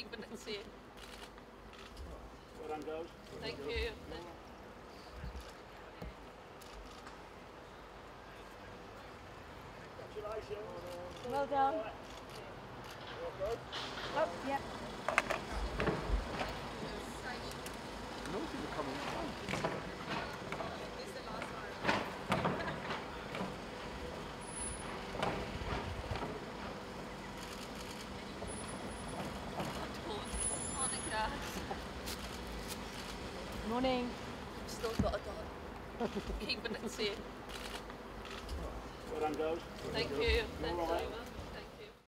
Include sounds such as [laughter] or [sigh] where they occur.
Keeping it safe. Well done, girls. Thank you. Congratulations. Well done. All good. Oh, yep. Monica. Morning. Still got a dog. [laughs] Keeping it safe. Well done, girls. Thank you. All Thanks right. very much.